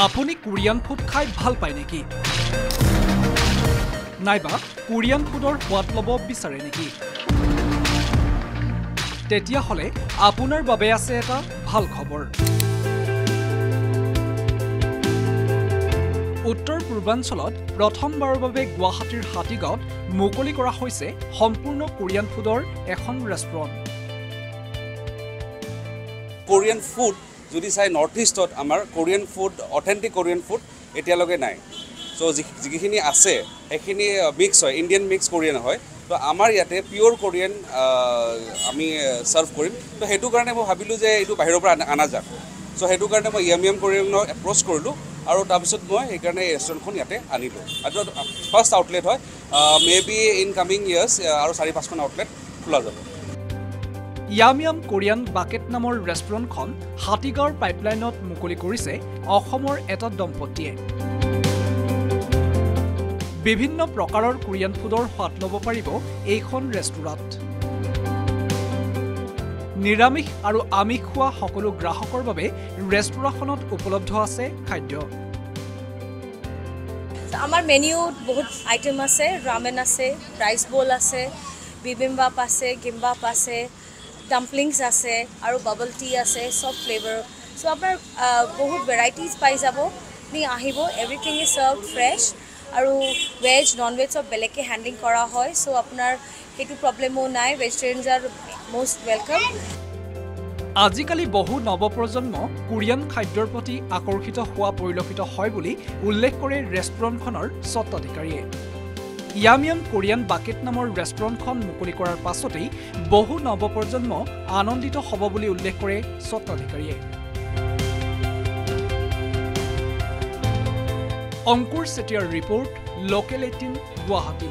আপুনি Korean food খাই ভাল পায় নেকি? নাইবা কোৰিয়ান ফুডৰ সোৱাদ ল'ব বিচাৰে নেকি? তেতিয়াহ'লে আপোনাৰ বাবে আছে এটা ভাল খবৰ। উত্তৰ পূৰ্বাঞ্চলত প্ৰথমবাৰৰ বাবে গুৱাহাটীৰ হাতীগাঁৱত মুকলি কৰা হৈছে সম্পূৰ্ণ কোৰিয়ান ফুডৰ এখন ৰেষ্টুৰেণ্ট। কোৰিয়ান ফুড যদি চাই নৰ্থ ইষ্টত আমাৰ Korean food authentic Korean food এতিয়ালৈকে নাই। চ' যি যিখিনি আছে সেইখিনি মিক্স হয় ইণ্ডিয়ান মিক্স কোৰিয়ান হয়। তো আমাৰ ইয়াতে পিয়'ৰ কোৰিয়ান আমি ছাৰ্ভ কৰিম। তো সেইটো কাৰণে মই ভাবিলোঁ যে এইটো বাহিৰৰ পৰা আনা- যাক। চ' সেইটো কাৰণে মই য়াম য়াম কোৰিয়ানক এপ্ৰ'চ কৰিলোঁ আৰু তাৰপিছত মই সেইকাৰণে এই ৰেষ্টুৰেণ্টখন ইয়াতে আনিলোঁ। আৰু ফাৰ্ষ্ট আউটলেট হয় may be in coming years আৰু চাৰি পাঁচখন আউটলেট খোলা যাব। য়াম য়াম কোৰিয়ান বাকেট নামৰ ৰেষ্টুৰেণ্টখন হাতীগাঁৱৰ পাইপলাইনত মুকলি কৰিছে অসমৰ এটা দম্পতীয়ে। বিভিন্ন প্ৰকাৰৰ কোৰিয়ান ফুডৰ সোৱাদ ল'ব পাৰিব এইখন ৰেষ্টুৰাঁত। নিৰামিষ আৰু আমিষ খোৱা সকলো গ্ৰাহকৰ বাবে ৰেষ্টুৰাঁখনত উপলব্ধ আছে খাদ্য। আমাৰ মেনিউত বহুত আইটেম আছে ৰামেন আছে ৰাইচ বল আছে বিবিম্বাপ আছে গিম্বাপ আছে ডাম্পলিংছ আছে আৰু বাবল টি আছে চব ফ্লেভাৰ চ' আপোনাৰ বহুত ভেৰাইটিজ পাই যাব। আপুনি আহিব এভৰিথিং ইজ চাৰ্ভ ফ্ৰেছ আৰু ভেজ নন ভেজ চব বেলেগকৈ হেণ্ডলিং কৰা হয়। চ' আপোনাৰ সেইটো প্ৰব্লেমো নাই ভেজিটেৰিয়ানছ আৰ মষ্ট ৱেলকাম আজিকালি বহু নৱপ্ৰজন্ম কোৰিয়ান খাদ্যৰ প্ৰতি আকৰ্ষিত হোৱা পৰিলক্ষিত হয় বুলি উল্লেখ কৰে ৰেষ্টুৰেণ্টখনৰ স্বত্বাধিকাৰীয়ে। য়াম য়াম কোৰিয়ান বাকেট নামৰ ৰেষ্টুৰেণ্টখন মুকলি কৰাৰ পাছতেই বহু নৱপ্ৰজন্ম আনন্দিত হ'ব বুলি উল্লেখ কৰে স্বত্বাধিকাৰীয়ে। অংকুৰ চেতিয়াৰ ৰিপৰ্ট লোকেল এইটিন গুৱাহাটী।